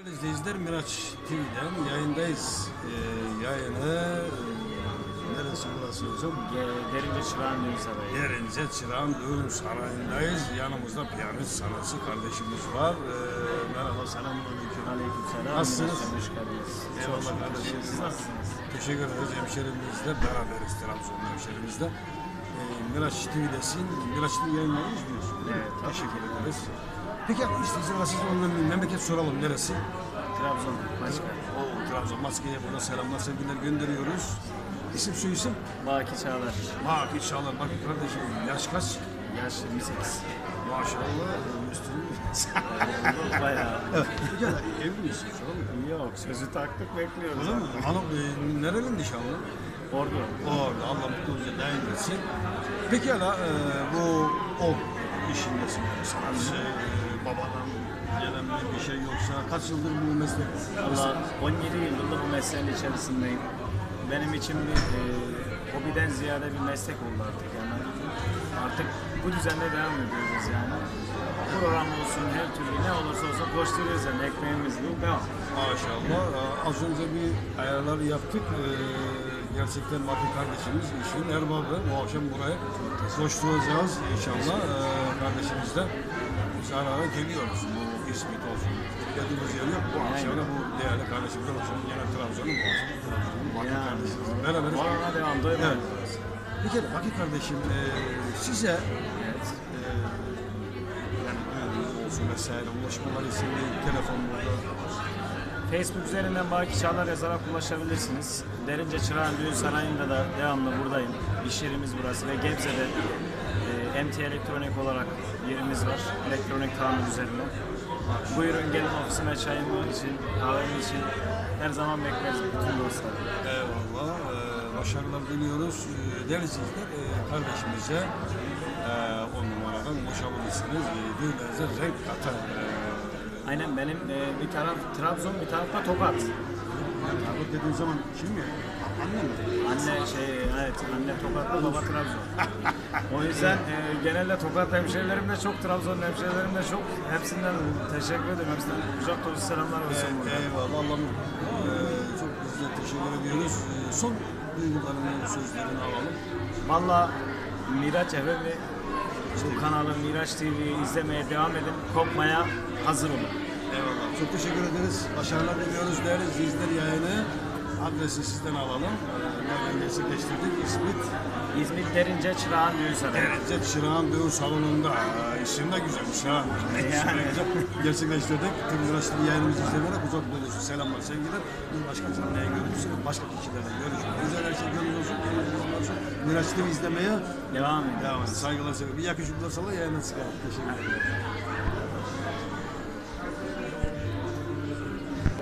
Değerli izleyiciler Miraç TV'den yayındayız. Ee, yayını e, neresi burası hocam? Derince Çırağan Düğün Sarayı. Derince Çırağan Düğün Sarayı'ndayız. Yanımızda piyanist sanatçı kardeşimiz var. Ee, merhaba selamünaleyküm. Aleykümselam. Nasılsınız? Miraç Hoş geldiniz. Eyvallah kardeşim. Siz nasılsınız? Teşekkür ederiz hemşerimizle beraberiz Trabzon'da hemşerimizle. Ee, Miraç TV'desin. Miraç TV yayınlarını izliyorsun. değil mi? Evet. Teşekkür ederiz. Peki abi izleyiciler arasında ondan bir memleket soralım neresi? Trabzon. Başka. O Trabzon maskeye burada selamlar sevgiler gönderiyoruz. İsim soy isim? Baki Çağlar. Bak inşallah bak kardeşim yaş kaç? Yaş 28. Maşallah üstünü. Oldu Bayağı. ya evli misin. Yok sözü taktık bekliyoruz. Öyle mi? Hanım e, nereli nişanlı? Ordu. Orada Allah mutlu etsin. Peki hala e, bu o işindesin. Sanatçı, e, babadan gelen bir şey yoksa kaç yıldır bu meslek? Valla 17 yıldır bu mesleğin içerisindeyim. Benim için bir e, hobiden ziyade bir meslek oldu artık yani. Artık bu düzenle devam ediyoruz yani. Program olsun, her türlü ne olursa olsun koşturuyoruz yani ekmeğimiz bu devam. Maşallah. Ee, Az önce bir ayarlar yaptık. Ee, Gerçekten Bakın kardeşimiz işin erbabı. Bu akşam buraya koşturacağız inşallah. Ee, Kardeşimizle biz ara ara geliyoruz. Bu İsmet olsun. Dediğimiz yer yok. Bu akşam da bu değerli kardeşimizle akşam yine Trabzon'un bu akşam Trabzon'un Bakın Yani. kardeşimiz. Beraberiz. Orana devam, doyma. Evet. Bir kere Bakın kardeşim ee, size Evet. ee, yani düğün olsun vesaire ulaşmaları için telefon burada Facebook üzerinden Baki Çağlar yazarak ulaşabilirsiniz. Derince Çırağan Düğün Sarayı'nda da devamlı buradayım. İş yerimiz burası ve Gebze'de e, MT Elektronik olarak yerimiz var. Elektronik tamir üzerine. Buyurun gelin ofisime çayımı için, kahvemi için her zaman bekleriz bütün dostlar. Eyvallah. Ee, başarılar diliyoruz. Değerli izleyiciler, e, kardeşimize e, on numaradan ulaşabilirsiniz. E, düğünlerinize renk katan. E, Aynen benim e, bir taraf Trabzon, bir taraf da Tokat. yani dediğin zaman kim ya? Annem mi? Anne şey evet anne Tokatlı baba Trabzon. o yüzden e, genelde Tokat hemşehrilerim de çok, Trabzon hemşehrilerim de çok. Hepsinden teşekkür ederim. Hepsinden kucak dolusu selamlar olsun burada. Eyvallah. Allah'ım e, çok de teşekkür ediyoruz. E, son duygularını, sözlerini alalım. Valla Miraç FM'i bu kanalı Miraç TV'yi izlemeye devam edin. Kopmaya hazır olun. Eyvallah. Çok teşekkür ederiz. Başarılar diliyoruz. Değerli izleyiciler yayını adresi sizden alalım. E, nereden gerçekleştirdik? İsmit İzmit Derince Çırağan Düğün Sarayı. Derece Çırağan Düğün Salonu'nda. Aa, İsim de güzelmiş ha. Yani. Gerçekleştirdik. Tüm Miraçlı yayınımızı izlemelere kucak dolusu selamlar, sevgiler. Bir başka canlıya görüşürüz. Başka kişilerle görüşürüz. Güzel her şey gönül Miraç'ı izlemeye devam edin. Devam edin. Saygılar sevgiler. Yakışıklı salar yayına çıkar. Teşekkür ederim.